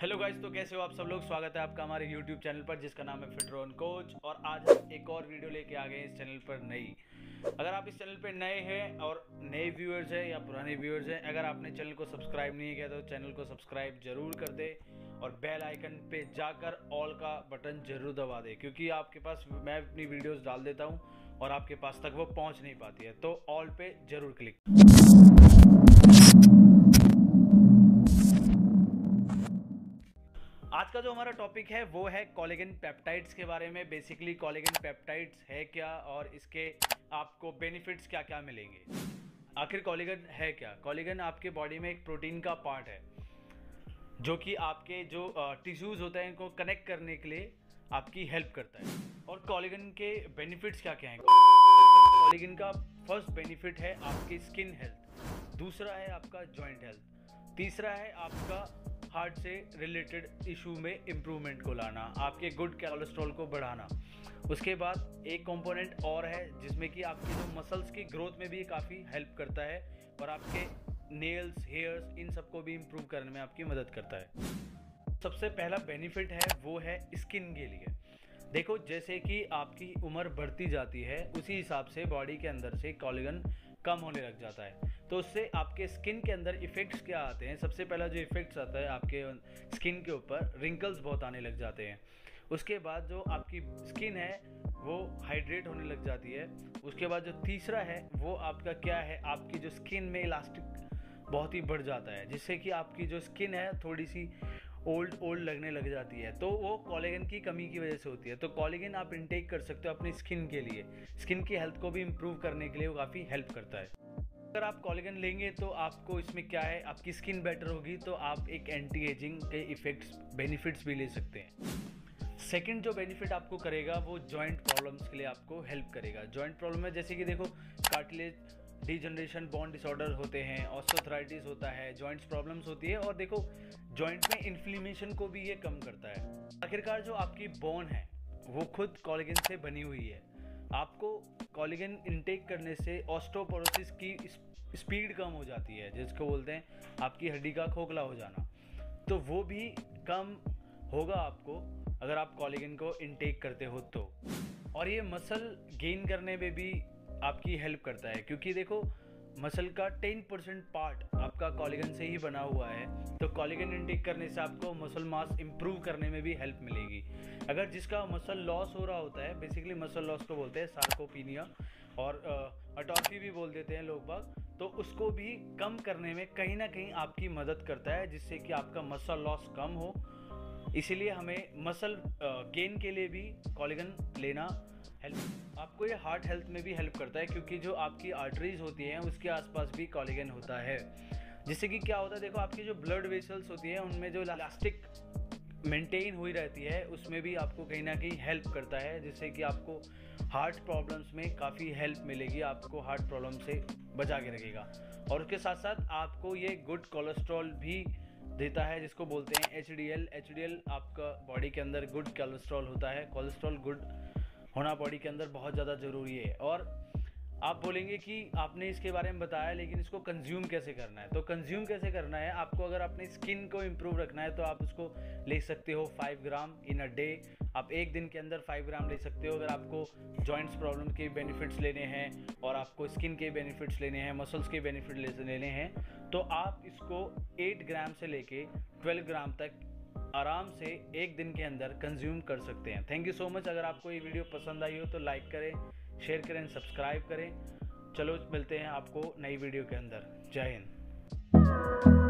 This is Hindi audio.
हेलो गाइस तो कैसे हो आप सब लोग? स्वागत है आपका हमारे यूट्यूब चैनल पर, जिसका नाम है फिटरोन कोच और आज हम एक और वीडियो लेके आ गए हैं इस चैनल पर नई। अगर आप इस चैनल पर नए हैं, और नए व्यूअर्स हैं, या पुराने व्यूअर्स हैं, अगर आपने चैनल को सब्सक्राइब नहीं किया तो चैनल को सब्सक्राइब ज़रूर कर दे, और बेल आइकन पे जाकर ऑल का बटन ज़रूर दबा दे, क्योंकि आपके पास, मैं अपनी वीडियोस डाल देता हूँ, और आपके पास तक वो पहुँच नहीं पाती है तो ऑल पे ज़रूर क्लिक आज का जो हमारा टॉपिक है, वो है कॉलेगन पेप्टाइड्स के बारे में। बेसिकली कॉलेगन पेप्टाइड्स है क्या और इसके आपको बेनिफिट्स क्या क्या मिलेंगे? आखिर कॉलेगन है क्या? कॉलेगन आपके बॉडी में एक प्रोटीन का पार्ट है, जो कि आपके जो टिश्यूज़ होते हैं, इनको कनेक्ट करने के लिए आपकी हेल्प करता है। और कॉलेगन के बेनिफिट्स क्या क्या हैं? कॉलेगन का फ़र्स्ट बेनिफिट है आपकी स्किन हेल्थ दूसरा है आपका जॉइंट हेल्थ तीसरा है आपका हार्ट से रिलेटेड इशू में इम्प्रूवमेंट को लाना, आपके गुड कोलेस्ट्रॉल को बढ़ाना। उसके बाद एक कंपोनेंट और है, जिसमें कि आपकी जो मसल्स की ग्रोथ में भी काफ़ी हेल्प करता है और आपके नेल्स, हेयर्स, इन सबको भी इम्प्रूव करने में आपकी मदद करता है। सबसे पहला बेनिफिट है, वो है स्किन के लिए। देखो, जैसे कि आपकी उम्र बढ़ती जाती है, उसी हिसाब से बॉडी के अंदर से कॉलेगन कम होने लग जाता है। तो उससे आपके स्किन के अंदर इफ़ेक्ट्स क्या आते हैं? सबसे पहला जो इफ़ेक्ट्स आता है आपके स्किन के ऊपर रिंकल्स बहुत आने लग जाते हैं। उसके बाद जो आपकी स्किन है, वो हाइड्रेट होने लग जाती है। उसके बाद जो तीसरा है, वो आपका क्या है? आपकी जो स्किन में इलास्टिक बहुत ही बढ़ जाता है, जिससे कि आपकी जो स्किन है, थोड़ी सी ओल्ड ओल्ड लगने लग जाती है। तो वो कॉलेगन की कमी की वजह से होती है। तो कॉलेगन आप इनटेक कर सकते हो अपनी स्किन के लिए। स्किन की हेल्थ को भी इम्प्रूव करने के लिए वो काफ़ी हेल्प करता है। अगर आप कॉलेगन लेंगे तो आपको इसमें क्या है? आपकी स्किन बेटर होगी तो आप एक एंटी एजिंग के इफेक्ट्स बेनिफिट्स भी ले सकते हैं। सेकंड जो बेनिफिट आपको करेगा वो जॉइंट प्रॉब्लम्स के लिए आपको हेल्प करेगा। जॉइंट प्रॉब्लम में जैसे कि देखो कार्टिलेज डीजनरेशन बॉन्ड डिसऑर्डर होते हैं ऑस्टोथराइटिस होता है जॉइंट्स प्रॉब्लम्स होती है और देखो जॉइंट में इन्फ्लेमेशन को भी ये कम करता है। आखिरकार जो आपकी बोन है, वो खुद कॉलेगन से बनी हुई है। आपको कॉलेगन इनटेक करने से ऑस्टोपोरोसिस की स्पीड कम हो जाती है, जिसको बोलते हैं आपकी हड्डी का खोखला हो जाना। तो वो भी कम होगा आपको अगर आप कॉलेगन को इनटेक करते हो तो। और ये मसल गेन करने में भी आपकी हेल्प करता है। क्योंकि देखो मसल का 10 परसेंट पार्ट आपका कॉलेगन से ही बना हुआ है। तो कॉलेगन इंटेक करने से आपको मसल मास इम्प्रूव करने में भी हेल्प मिलेगी। अगर जिसका मसल लॉस हो रहा होता है बेसिकली मसल लॉस को बोलते हैं सार्कोपीनिया और अटॉफी भी बोल देते हैं लोग बाग तो उसको भी कम करने में कहीं ना कहीं आपकी मदद करता है, जिससे कि आपका मसल लॉस कम हो। इसीलिए हमें मसल गेन के लिए भी कॉलेगन लेना हेल्प, आपको ये हार्ट हेल्थ में भी हेल्प करता है क्योंकि जो आपकी आर्टरीज होती हैं, उसके आसपास भी कॉलेगन होता है। जिससे कि क्या होता है, देखो आपकी जो ब्लड वेसल्स होती है, उनमें जो इलास्टिक मेंटेन हुई रहती है, उसमें भी आपको कहीं ना कहीं हेल्प करता है, जिससे कि आपको हार्ट प्रॉब्लम्स में काफ़ी हेल्प मिलेगी, आपको हार्ट प्रॉब्लम से बचा के रखेगा। और उसके साथ साथ आपको ये गुड कोलेस्ट्रॉल भी देता है, जिसको बोलते हैं H D L H D L आपका बॉडी के अंदर गुड कोलेस्ट्रॉल होता है। कोलेस्ट्रॉल गुड होना बॉडी के अंदर बहुत ज़्यादा ज़रूरी है। और आप बोलेंगे कि आपने इसके बारे में बताया, लेकिन इसको कंज्यूम कैसे करना है? तो कंज्यूम कैसे करना है? आपको अगर अपनी स्किन को इम्प्रूव रखना है तो आप उसको ले सकते हो five gram in a day आप एक दिन के अंदर फाइव ग्राम ले सकते हो, अगर आपको जॉइंट्स प्रॉब्लम के बेनिफिट्स लेने हैं, और आपको स्किन के बेनिफिट्स लेने हैं मसल्स के बेनिफिट लेने हैं तो आप इसको एट ग्राम से लेके ट्वेल्व ग्राम तक आराम से एक दिन के अंदर कंज्यूम कर सकते हैं। थैंक यू सो मच अगर आपको ये वीडियो पसंद आई हो तो लाइक करें शेयर करें सब्सक्राइब करें। चलो, मिलते हैं आपको नई वीडियो के अंदर। जय हिंद।